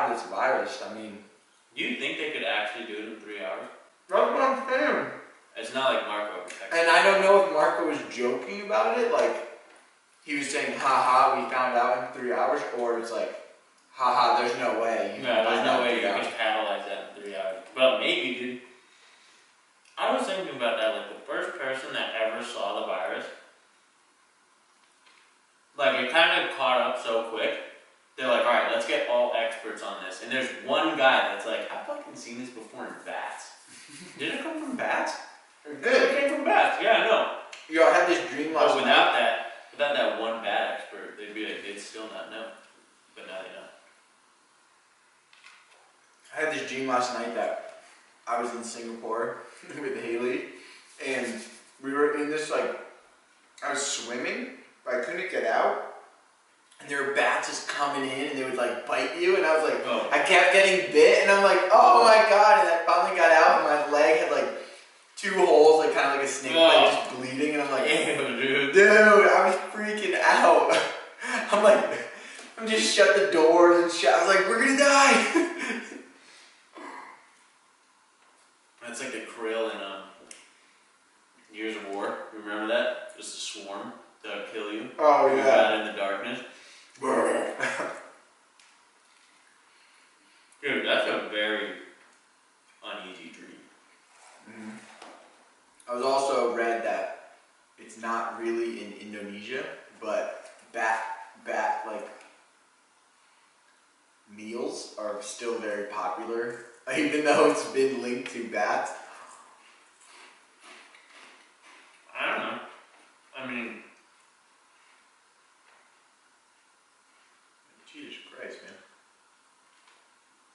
have this virus. I mean, Do you think they could actually do it in three hours? that's what I'm saying. It's not like Marco. And I don't know if Marco was joking about it, like he was saying, "Ha ha, we found out in three hours," or it's like, "Ha ha, there's no way." you No, there's no way you hours." can catalyze that in three hours. But maybe, dude. I was thinking about that, like the first person that ever saw the virus, like it kind of caught up so quick. They're like, all right, let's get all experts on this. And there's one guy that's like, I've fucking seen this before in bats. Did it come from bats? It It came from bats. Yeah, I know. Yo, I had this dream last But night. without that, without that one bat expert, they'd be like, they'd still not know. But now they know. I had this dream last night that I was in Singapore with Haley, and we were in this like I was swimming, but I couldn't get out. And there were bats just coming in, and they would like bite you, and I was like, Oh. I kept getting bit, and I'm like, oh my god! And I finally got out, and my leg had like two holes, like kind of like a snake bite, Oh. just bleeding, and I'm like, Ew, dude. dude, I was freaking out. I'm like, I'm just shut the doors and shut. I was like, we're gonna die. That's like the Kryll in um, Gears of War. Remember that? Just a swarm that'll kill you. oh You're out in the darkness. Dude, that's a very uneasy dream. I was also read that it's not really in Indonesia, but bat bat like meals are still very popular, even though it's been linked to bats. I don't know. I mean, Jesus Christ, man!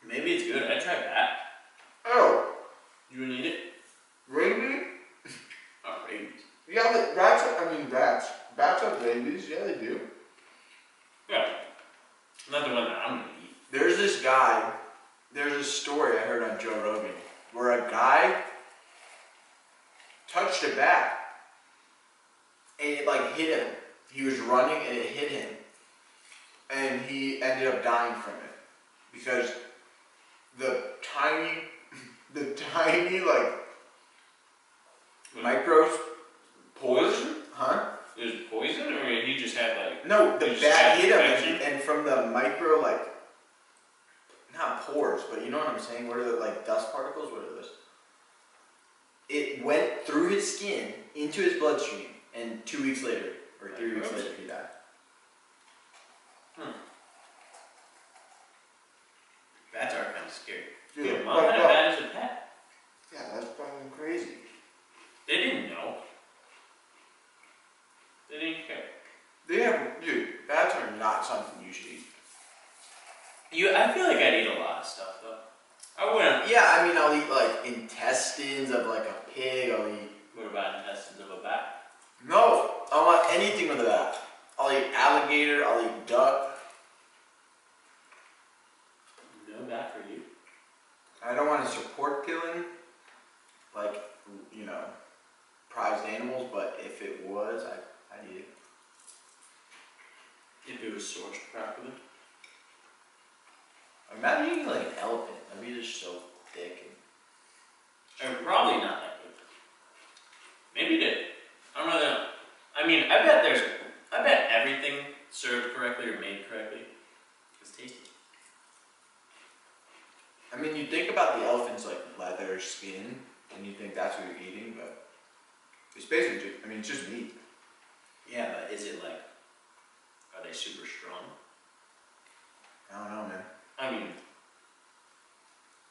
maybe it's good. I tried that. Oh, You eat it? rabies? Oh, rabies. Yeah, but bats. I mean bats. Bats have rabies. Yeah, they do. Yeah. Not the one that I'm gonna eat. There's this guy, there's a story I heard on Joe Rogan guy touched a bat and it like hit him. He was running and it hit him. And he ended up dying from it because the tiny, the tiny like hmm. micro pores, Poison? huh? It was poison, or he just had like. No, the bat hit him, and, and from the micro, like, not pores, but you know what I'm saying? What are the, like, dust particles? What are those? Went through his skin into his bloodstream, and two weeks later, or three weeks later, he died. Bats are kind of scary. Dude, Your mom fucked had a up. bat as a pet. Yeah, that's fucking crazy. They didn't know. They didn't care. They have, dude, bats are not something you should eat. You, I feel like I'd eat a lot of stuff though. I wouldn't. Yeah, I mean, I'll eat, like, intestines of, like, a pig, I'll eat. What about intestines of a bat? No, I don't want anything with a bat. I'll eat alligator, I'll eat duck. No bat for you. I don't want to support killing, like, you know, prized animals, but if it was, I, I'd eat it. If it was sourced properly. Imagine eating like an elephant. That'd be just so thick. Or probably not that good. Maybe did. I don't really know. I mean, I bet there's. I bet everything served correctly or made correctly is tasty. I mean, you think about the elephant's like leather skin, and you think that's what you're eating, but it's basically just, I mean, it's just meat. Yeah, but is it like. Are they super strong? I don't know, man. I mean,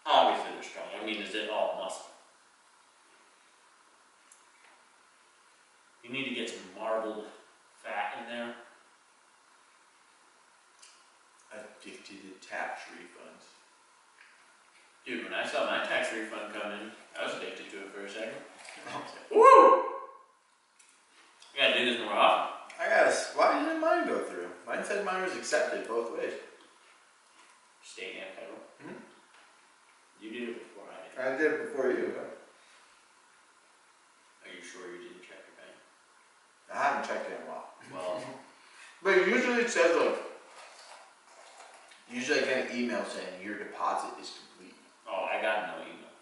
obviously they're strong. I mean, is it all muscle? You need to get some marbled fat in there. Addicted to tax refunds. Dude, when I saw my tax refund come in, I was addicted to it for a second. Woo! I gotta do this more often. I gotta. Why didn't mine go through? Mine said mine was accepted both ways. State and federal. Mhm. You did it before I did. I did it before you. Are you sure you didn't check your bank? I haven't checked it in a while. Well, But usually it says like Usually I get an email saying your deposit is complete. Oh, I got no email.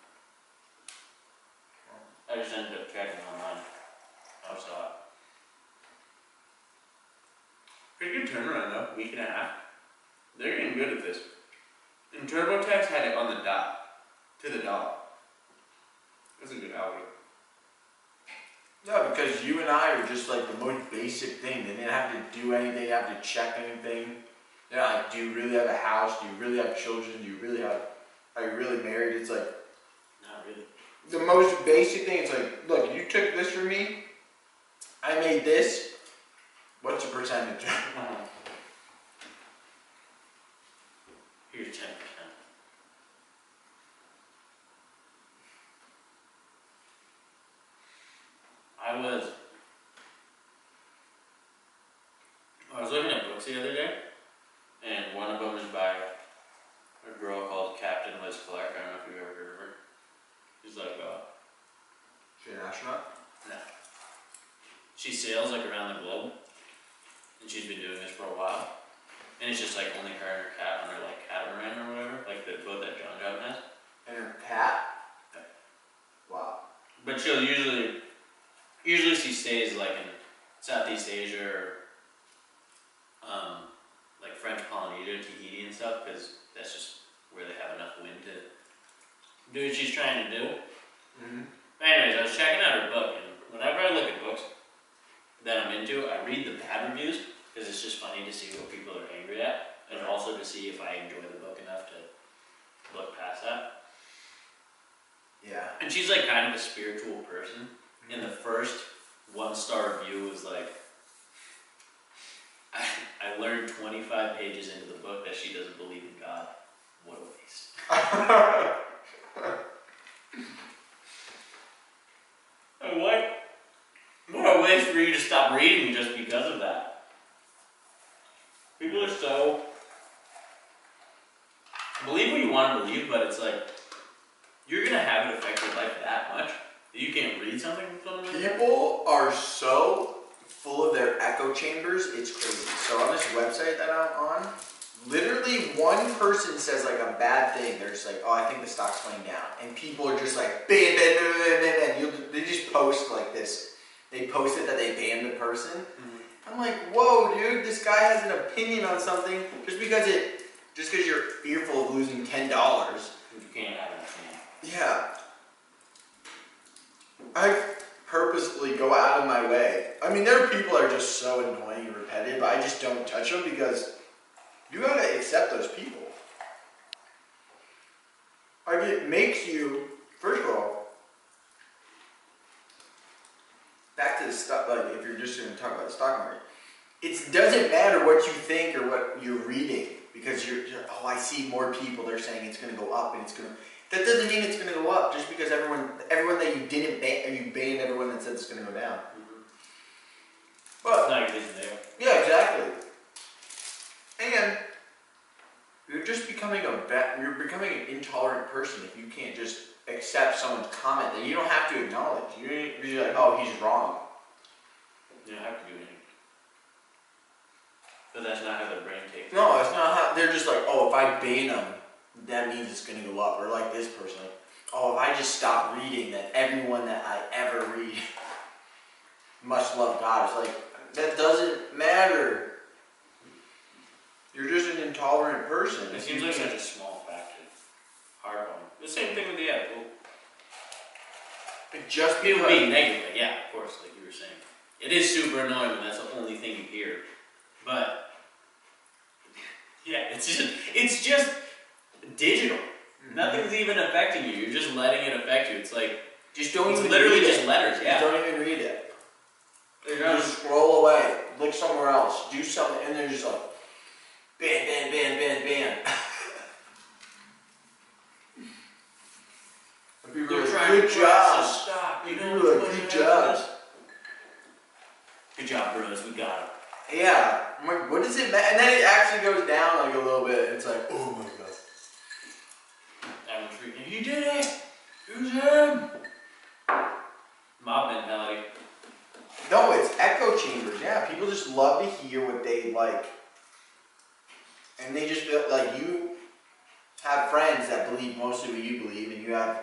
I just ended up checking online. I saw it. Pretty good turnaround though, week and a half. They're getting good at this. And TurboTax had it on the dot, to the dollar. That's a good algorithm. Yeah, because you and I are just like the most basic thing. They didn't have to do anything, have to check anything. They're not like, do you really have a house? Do you really have children? Do you really have, are you really married? It's like Not really. the most basic thing. It's like, look, you took this from me. I made this. What's the percentage? Here's ten percent. I was I was looking at books the other day, and one of them is by a girl called Captain Liz Clark. I don't know if you've ever heard of her. She's like a. She an astronaut? No. she sails like around the globe, she's been doing this for a while. And it's just like only her and her cat on her like catamaran or whatever, like the boat that John John has. And her cat? Wow. But she'll usually, usually she stays like in Southeast Asia or, um, like French Polynesia, Tahiti and stuff, because that's just where they have enough wind to do what she's trying to do. Mm-hmm. But anyways, I was checking out her book, and whenever I look at books that I'm into, I read the bad reviews because it's just funny to see what people are angry at, and also to see if I enjoy the book enough to look past that. Yeah. And she's like kind of a spiritual person. And the mm-hmm. first one star review was like, I, I learned 25 pages into the book that she doesn't believe in God. What a waste. What? What a waste for you to stop reading just because of that. People are so. Believe what you want to believe, but it's like, you're gonna have it affect your life that much that you can't read something from someone? People are so full of their echo chambers, it's crazy. So on this website that I'm on, literally one person says like a bad thing. They're just like, oh, I think the stock's going down, and people are just like, ban, ban, ban, ban, ban. You'll, they just post like this. They post it that they banned the person. Mm-hmm. I'm like, whoa, dude, this guy has an opinion on something just because it, just because you're fearful of losing ten dollars. You can't have an opinion. Yeah. I purposely go out of my way. I mean, there are people that are just so annoying and repetitive. but I just don't touch them because you gotta accept those people. Like it makes you, first of all, back to the stock. Like if you're just gonna talk about the stock market, it doesn't matter what you think or what you're reading because you're, you're oh I see more people. They're saying it's gonna go up and it's gonna. That doesn't mean it's going to go up just because everyone, everyone that you didn't ban, or you banned everyone that said it's going mm-hmm. to go down. It's But reason there. yeah, exactly. And you're just becoming a bet. You're becoming an intolerant person if you can't just accept someone's comment that you don't have to acknowledge. You're you're like, oh, he's wrong. You don't have to do anything. But that's not how their brain takes. No, it's not how. They're just like, oh, if I ban them, that means it's going to go up. Or like this person, like, oh, if I just stop reading, that everyone that I ever read must love God. It's like that doesn't matter. You're just an intolerant person. It seems like such a small factor. to harp on. The same thing with the apple. just People being negative, yeah, of course, like you were saying. It is super annoying when that's the only thing you hear. But yeah, it's just it's just digital. Mhm. Nothing's even affecting you. You're just letting it affect you. It's like Just don't even literally read just it. letters. Just Yeah. don't even read it. You just scroll away, look somewhere else, do something, and they're just like, bam, bam, bam, bam, bam. People are like, good to job. crush the stock. You People know, are like, good job. have to do. Good job, bros. We got it. Yeah. I'm like, what does it matter? And then it actually goes down like a little bit. It's like, oh my god. Freaking. He did it. It was him. Mob mentality. No, it's echo chambers. Yeah, people just love to hear what they like. and they just feel like you have friends that believe mostly what you believe, and you have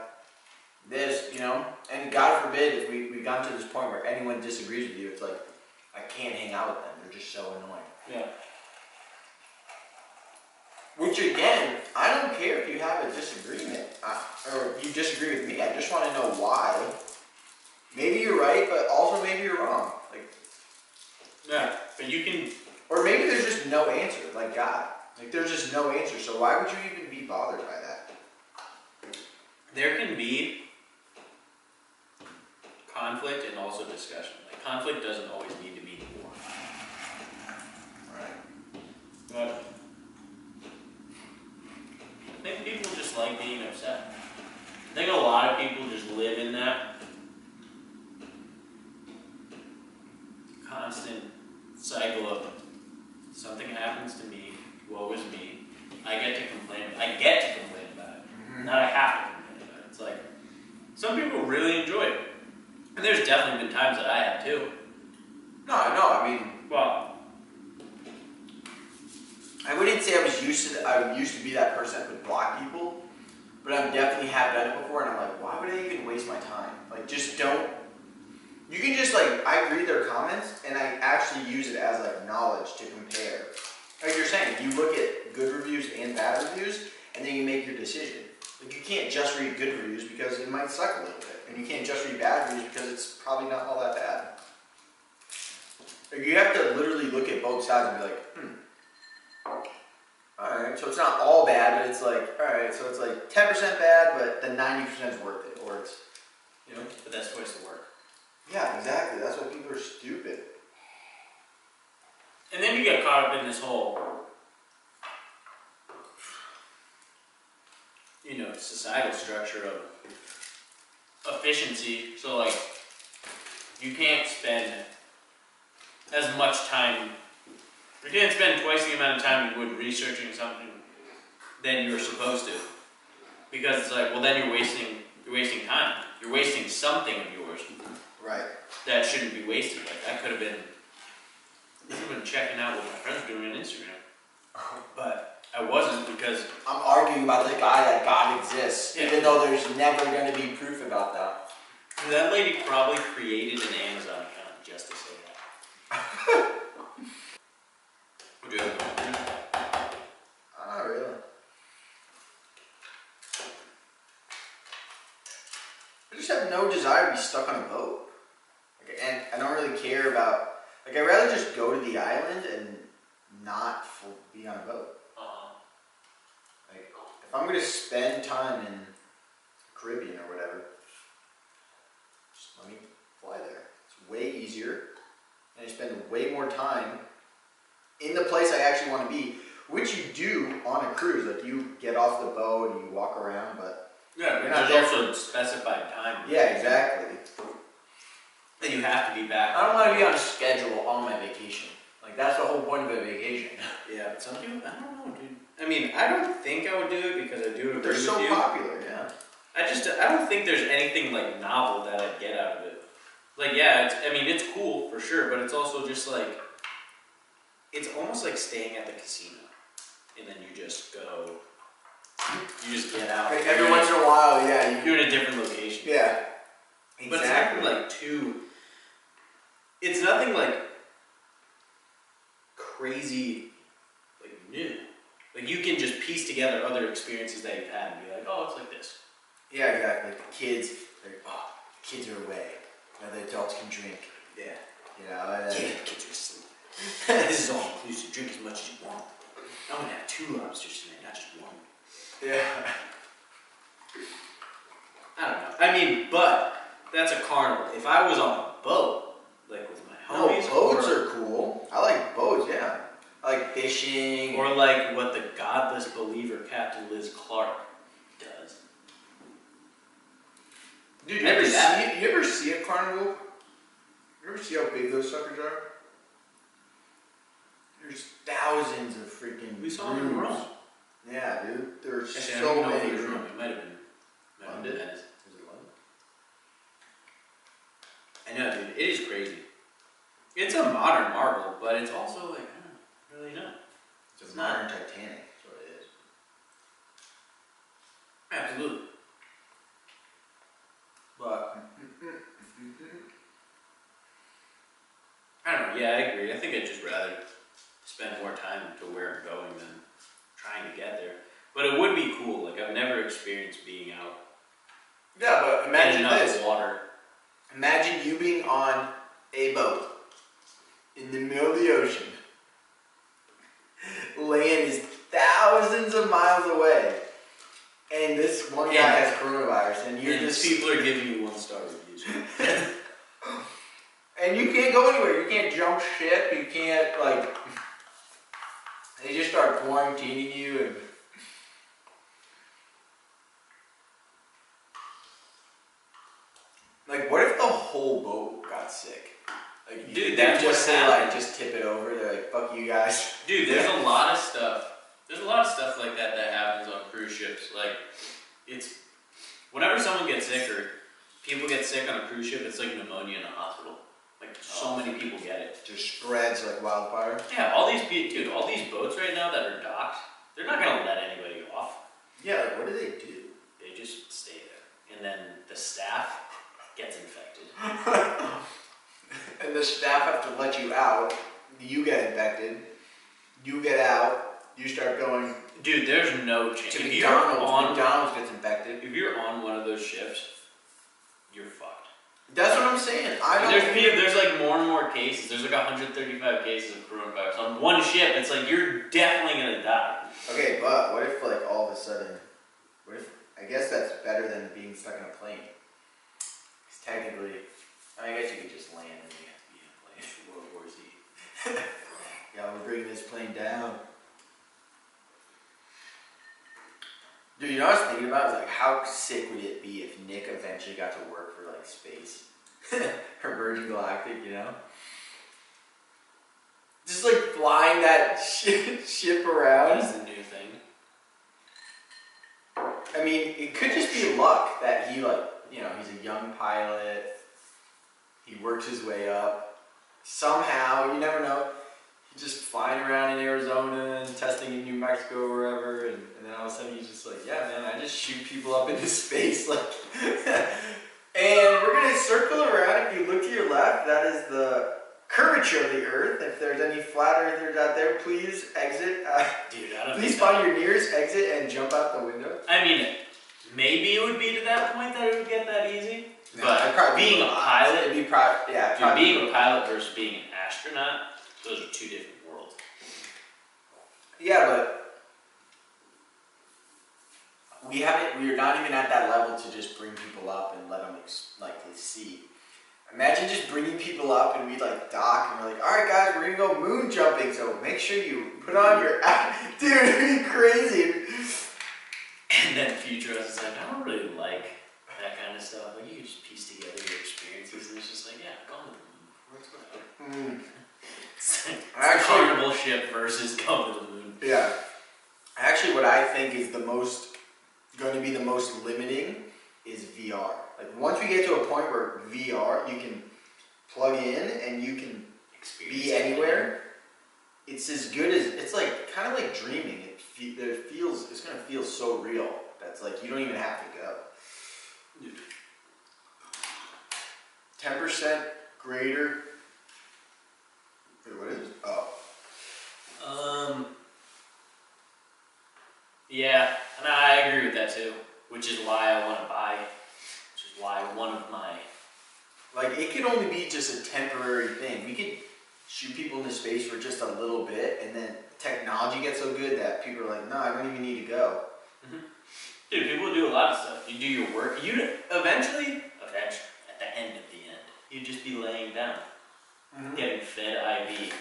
this, you know. And God forbid if we we've gotten to this point where anyone disagrees with you, it's like I can't hang out with them. They're just so annoying. Yeah. Which again, I don't care if you have a disagreement or you disagree with me. I just want to know why. Maybe you're right, but also maybe you're wrong. Like, Yeah. But you can or maybe there's just no answer, like God. Like there's just no answer. So why would you even be bothered by that? there can be conflict and also discussion. Like conflict doesn't always need to be war. Right. But I think people just like being upset. I think a lot of people just live in that constant cycle of something happens to me, woe is me. I get to complain. I get to complain about it. Not I have to complain about it. It's like some people really enjoy it. And there's definitely been times that I have too. No, no. I mean, Well, I wouldn't say I was used to. I used to be that person that would block people, but I definitely have done it before, and I'm like, why would I even waste my time? Like, just don't. You can just like I read their comments, and I actually use it as like knowledge to compare. Like you're saying, you look at good reviews and bad reviews, and then you make your decision. Like you can't just read good reviews because it might suck a little bit, and you can't just read bad reviews because it's probably not all that bad. Like you have to literally look at both sides and be like, hmm. Alright, so it's not all bad, but it's like, alright, so it's like 10% bad, but the 90% is worth it. Or it's, you know? but that's twice the work. Yeah, exactly. That's why people are stupid. And then you get caught up in this whole, you know, societal structure of efficiency. So, like, you can't spend as much time, you can't spend twice the amount of time you would researching something than you're supposed to. Because it's like, well, then you're wasting, you're wasting time. You're wasting something of yours Right. that shouldn't be wasted. Like, I could have been, I could have been checking out what my friends were doing on Instagram. But I wasn't because I'm arguing about the guy that God exists, Yeah. even though there's never going to be proof about that. that lady probably created an Amazon account just to say that. Would you have through? Not really. I just have no desire to be stuck on a boat. Like, and I don't really care about, like, I'd rather just go to the island and not f- be on a boat. Uh, Like, if I'm gonna spend time in the Caribbean or whatever, just let me fly there. It's way easier, and I spend way more time in the place I actually want to be, which you do on a cruise. Like you get off the boat and you walk around, but yeah, You're but not there's there also specified time yeah, exactly. That you have to be back. I don't want to be on a schedule on my vacation. Like that's the whole point of a vacation. Yeah, but some people, I don't know, dude. I mean, I don't think I would do it because I do agree they're with so you. popular, yeah. I just I don't think there's anything like novel that I'd get out of it. Like yeah, it's I mean it's cool for sure, but it's also just like it's almost like staying at the casino, and then you just go, you just get out. Like every once in a while, yeah, you, you're in a different location. yeah. But it's like too. It's nothing like crazy, like new. Like you can just piece together other experiences that you've had and be like, oh, it's like this. Yeah, exactly. Like the kids, they're, oh, the kids are away. Now the adults can drink. Yeah. You know, and Yeah, the kids are asleep. this is all inclusive. Drink as much as you want. I'm gonna have two lobsters tonight, not just one. yeah. I don't know. I mean, but that's a carnival. If I was on a boat, like with my No, homies, boats or, are cool. I like boats. Yeah, I like fishing. or like what the godless believer Captain Liz Clark does. Dude, you I ever do that. see? You ever see a carnival? You ever see how big those suckers are? There's thousands of freaking. We saw them in rooms. Rome. Yeah, dude. There's Actually, I so don't even know if many. it was rooms. Rome. It might have been. Might have been London? Venice. Was it London? I know, dude. It is crazy. It's a modern marvel, but it's also like I don't really know. It's a It's not. modern Titanic. That's what it is. Absolutely. But I don't know. Yeah, I agree. I think I'd just rather spend more time to where I'm going than trying to get there. But it would be cool. Like I've never experienced being out yeah, but imagine enough this. water. Imagine you being on a boat in the middle of the ocean. Land is thousands of miles away. And this one guy Yeah. has coronavirus and you're and just people are giving you one star reviews. and you can't go anywhere. You can't jump ship, you can't like they just start quarantining you and like what if the whole boat got sick? Like you Dude, that's just say like just tip it over, they're like, fuck you guys. Dude, there's a lot of stuff. There's a lot of stuff like that that happens on cruise ships. Like, it's whenever someone gets sick or people get sick on a cruise ship, it's like pneumonia in a hospital. Like, so Oh. many people get it. Just spreads like wildfire. Yeah, all these dude, all these boats right now that are docked, they're not gonna let anybody off. Yeah, like what do they do? They just stay there, and then the staff gets infected. and the staff have to let you out. You get infected. You get out. You start going Dude, there's no chance. to If you're McDonald's. on, McDonald's gets infected. if you're on one of those ships, you're fucked. That's what I'm saying. I don't. There's people, there's like more and more cases. There's like 135 cases of coronavirus on one ship. It's like you're definitely gonna die. Okay, but what if like all of a sudden, what if I guess that's better than being stuck in a plane. 'Cause technically, I I guess you could just land and you have to in a plane. World War Z. Yeah, we're bringing this plane down. Dude, you know what I was thinking about? Is like, how sick would it be if Nick eventually got to work for like space, or Virgin Galactic? You know, just like flying that ship, ship around. That's the new thing. I mean, it could just be luck that he like, you know, he's a young pilot. He works his way up. Somehow, you never know. He's just flying around in Arizona and testing in New Mexico or wherever, and, and then all of a sudden he's just like, yeah, man, I just shoot people up into space, like. and we're gonna circle around. If you look to your left, that is the curvature of the Earth. If there's any flat earthers out there, please exit. Uh, Dude, please think that- find your nearest exit and jump out the window. I mean, maybe it would be to that point that it would get that easy. Nah, But probably being be a pilot- it'd be probably yeah, Dude, probably being a pilot versus being an astronaut, those are two different worlds. yeah, but we haven't. We're not even at that level to just bring people up and let them ex- like see. Imagine just bringing people up and we like dock and we're like, all right, guys, we're gonna go moon jumping. So make sure you put on your dude. It'd be crazy. And then Future us is like, I don't really like that kind of stuff. Like, you can just piece together your experiences, and it's just like, yeah, go on the moon. Mm. Let's go. It's Actually- carnival ship versus going to the moon. Yeah. Actually, what I think is the most going to be the most limiting is VR. Like once we get to a point where VR, you can plug in and you can Experience be anywhere. It's as good as it's like kind of like dreaming. It, fe- it feels it's gonna feel so real. That's like you don't even have to go. Ten percent greater. Wait, what is? it? Oh, Um. Yeah, and I agree with that too. Which is why I want to buy. Which is why one of my Like it could only be just a temporary thing. We could shoot people into space for just a little bit, and then technology gets so good that people are like, "No, I don't even need to go." Dude, people do a lot of stuff. You do your work. You eventually, eventually, at the end of the end, you'd just be laying down, mm-hmm. getting fed IV,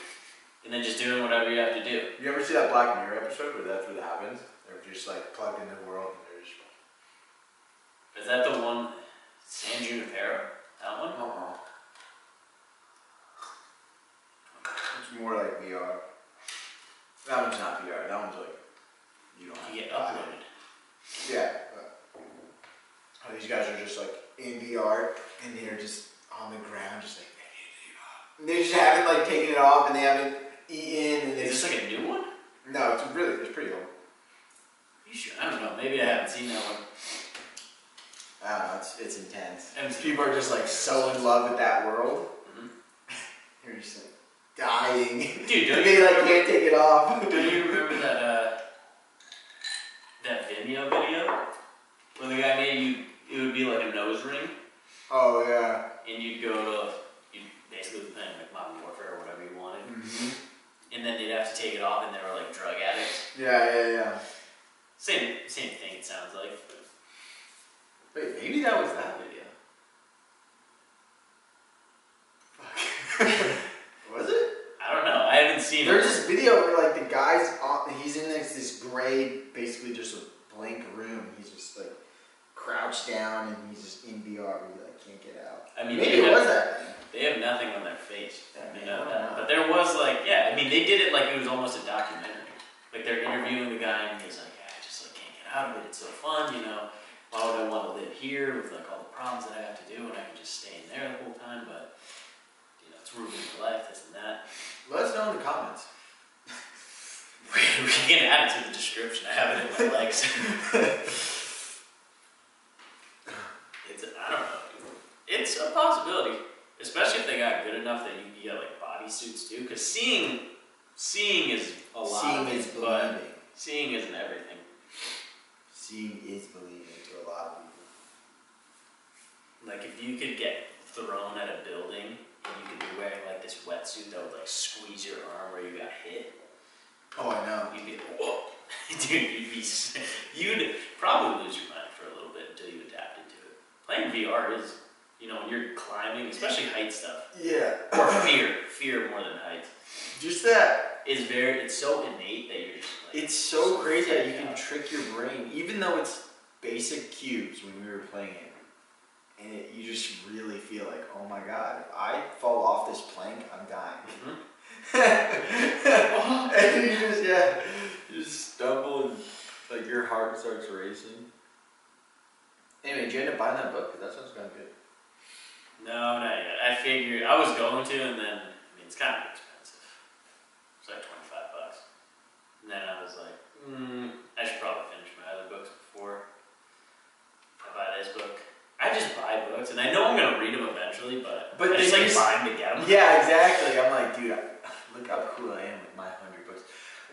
and then just doing whatever you have to do. You ever see that Black Mirror episode where that's what happens? They're just like plugged in the world, and they're just. Is that the one, San Junipero? That one? Uh-uh. It's more like VR. That one's not VR. That one's like you don't have You get to buy it. uploaded. Yeah. But, oh, these guys are just like in VR and they're just on the ground, just like. And they just haven't like taken it off and they haven't eaten and they Is just this like a new one? No, it's really it's pretty old. You sure? I don't know. Maybe I haven't seen that one. I don't know. It's it's intense. And People are just like so in love with that world. Mhm. You're just like dying. Dude, don't they you like can't take it off. don't you remember that uh, that Vimeo video where the guy made you? It would be like a nose ring, Oh yeah. and you'd go to you basically the thing like Modern Warfare or whatever you wanted, hmm and then they'd have to take it off, and they were like drug addicts. Yeah, yeah, yeah. Same same thing. It sounds like. But Wait, maybe that was that video. was it? I don't know. I haven't seen it. There's it. this video where like the guy's on, he's in this, this gray, basically just a blank room. He's just like crouched down and he's just in VR he like can't get out. I mean, maybe it was that. They have nothing on their face. Yeah, You know I that. know. But there was like, yeah, I mean, they did it like it was almost a documentary. Like they're interviewing the guy, and he's like, yeah, I just like can't get out of it. It's so fun, you know. Why would I want to live here with like all the problems that I have to do, and I can just stay in there the whole time? But you know, it's ruining my life, this and that. Let us know in the comments. we can add it to the description. I have it in my legs. it's I don't know. It's a possibility, especially if they got good enough that you can get like body suits too. Because seeing, seeing is a lot. Seeing of it, is believing. seeing isn't everything. Seeing is believing to a lot of people. Like if you could get thrown at a building and you could be wearing like this wetsuit that would like squeeze your arm where you got hit, Oh, I know. you'd be like, whoa, dude, you'd be, you'd probably lose your mind for a little bit until you adapted to it. Playing VR is, you know, when you're climbing, especially height stuff, Yeah. or fear, fear more than height, Just that is very, it's so innate that you're just like, it's so crazy that you freaked can trick your brain, even though it's basic cubes when we were playing it. And it, you just really feel like, oh my god, if I fall off this plank, I'm dying. Mhm. and you just, yeah, you just stumble and like your heart starts racing. Anyway, did you end up buying that book? 'Cause that sounds kind of good. No, not yet. I figured I was going to, and then I mean it's kind of expensive. It's like twenty five bucks. And then I was like, mm, I should probably finish my other books before I buy this book. I just buy books, and I know I'm gonna read them eventually, but But I just like just- buy them to get them. Yeah, exactly. I'm like, dude, look how cool I am with my hundred books.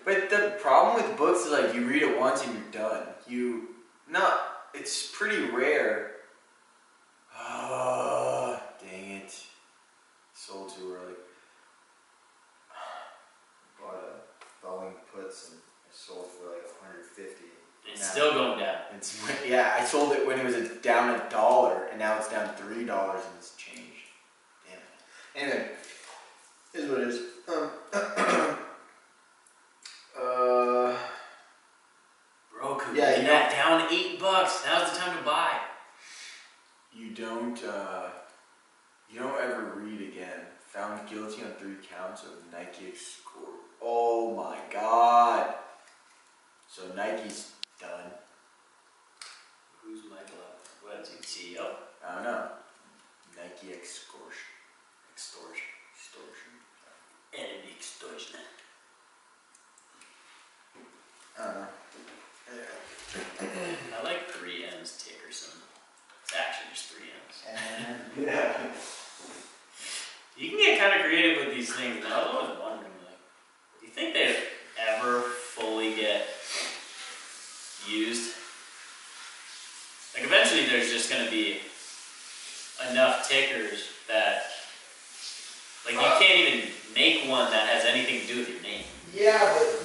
But the problem with books is like you read it once and you're done. You not. It's pretty rare. Oh, dang it! Sold too early. Bought a Boeing puts and I sold for like 150. It's Nah. still going down. It's yeah. I sold it when it was a, down a dollar, and now it's down three dollars and it's changed. Damn it. Anyway, is what it is. Um, uh, Roku, Yeah, yeah, you that down Now's the time to buy. you don't. Uh, you don't ever read again. Found guilty on three counts of Nike score. Oh my god. So Nike's done. Who's Michael? What is he, CEO? I don't know. Nike extortion. Extortion. Extortion. Enemy extortion. I don't know. Yeah. I like three M's Tickerson. It's actually just three M's. yeah. You can get kind of creative with these things. And I was always wondering, like, do you think they ever fully get used? Like, eventually, there's just going to be enough tickers that, like, you can't even make one that has anything to do with your name. Yeah, but